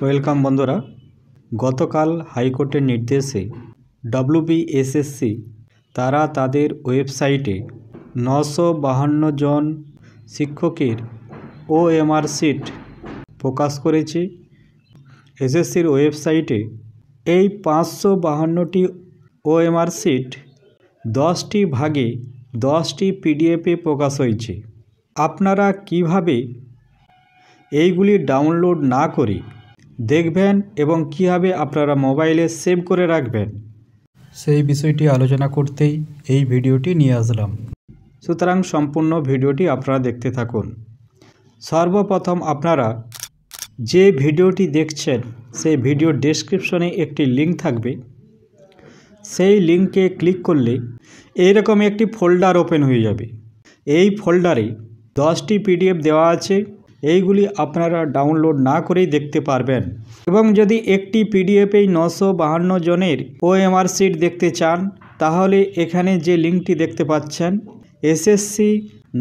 Welcome বন্ধুরা, গতকাল হাইকোর্টের নির্দেশে ডব্লিউবিএসএসসি তারা তাদের ওয়েবসাইটে নশো বাহান্ন জন শিক্ষকের ওএমআর সিট প্রকাশ করেছে। এসএসসির ওয়েবসাইটে এই পাঁচশো বাহান্নটি ওএমআর সিট দশটি ভাগে দশটি পিডিএফে প্রকাশ হয়েছে। আপনারা কীভাবে এইগুলি ডাউনলোড না করে দেখবেন এবং কীভাবে আপনারা মোবাইলে সেভ করে রাখবেন। সেই বিষয়টি আলোচনা করতেই এই ভিডিওটি নিয়ে আসলাম। সুতরাং সম্পূর্ণ ভিডিওটি আপনারা দেখতে থাকুন। সর্বপ্রথম আপনারা যে ভিডিওটি দেখছেন সেই ভিডিওর ডেসক্রিপশনে একটি লিঙ্ক থাকবে। সেই লিঙ্কে ক্লিক করলে এইরকম একটি ফোল্ডার ওপেন হয়ে যাবে। এই ফোল্ডারে দশটি পিডিএফ দেওয়া আছে। এইগুলি আপনারা ডাউনলোড না করেই দেখতে পারবেন। এবং যদি একটি পিডিএফেই নশো বাহান্ন জনের ওএমআর সিট দেখতে চান, তাহলে এখানে যে লিঙ্কটি দেখতে পাচ্ছেন SSC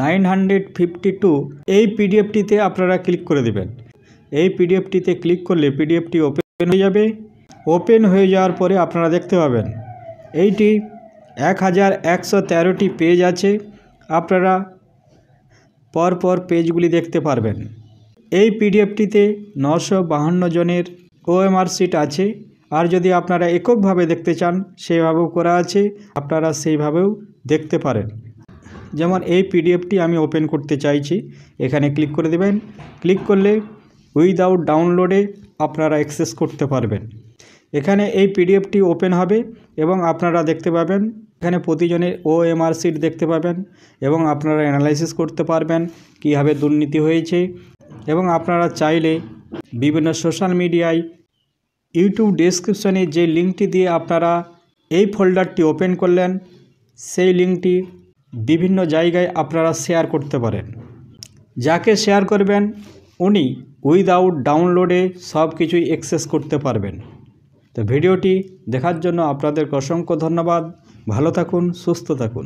nine hundred fifty two এই পিডিএফটিতে আপনারা ক্লিক করে দেবেন। এই পিডিএফটিতে ক্লিক করলে পিডিএফটি ওপেন হয়ে যাবে। ওপেন হয়ে যাওয়ার পরে আপনারা দেখতে পাবেন, এইটি এক হাজার একশো তেরোটি পেজ আছে। আপনারা পরপর পেজগুলি দেখতে পারবেন। এই পিডিএফটিতে নশো বাহান্ন জনের ওএমআর সিট আছে। আর যদি আপনারা এককভাবে দেখতে চান, সেভাবেও করা আছে। আপনারা সেইভাবেও দেখতে পারেন। যেমন এই পিডিএফটি আমি ওপেন করতে চাইছি। এখানে ক্লিক করে দেবেন। ক্লিক করলে উইদাউট ডাউনলোডে আপনারা অ্যাক্সেস করতে পারবেন। এখানে এই পিডিএফটি ওপেন হবে এবং আপনারা দেখতে পাবেন এখানে প্রতিজনের ওএমআর সিট দেখতে পাবেন এবং আপনারা অ্যানালাইসিস করতে পারবেন কীভাবে দুর্নীতি হয়েছে এবং আপনারা চাইলে বিভিন্ন সোশ্যাল মিডিয়ায় ইউটিউব ডেসক্রিপশনে যে লিঙ্কটি দিয়ে আপনারা এই ফোল্ডারটি ওপেন করলেন, সেই লিঙ্কটি বিভিন্ন জায়গায় আপনারা শেয়ার করতে পারেন। যাকে শেয়ার করবেন, উনি উইদাউট ডাউনলোডে সব কিছুই অ্যাক্সেস করতে পারবেন। তো ভিডিওটি দেখার জন্য আপনাদের অসংখ্য ধন্যবাদ। ভালো থাকুন সুস্থ থাকুন।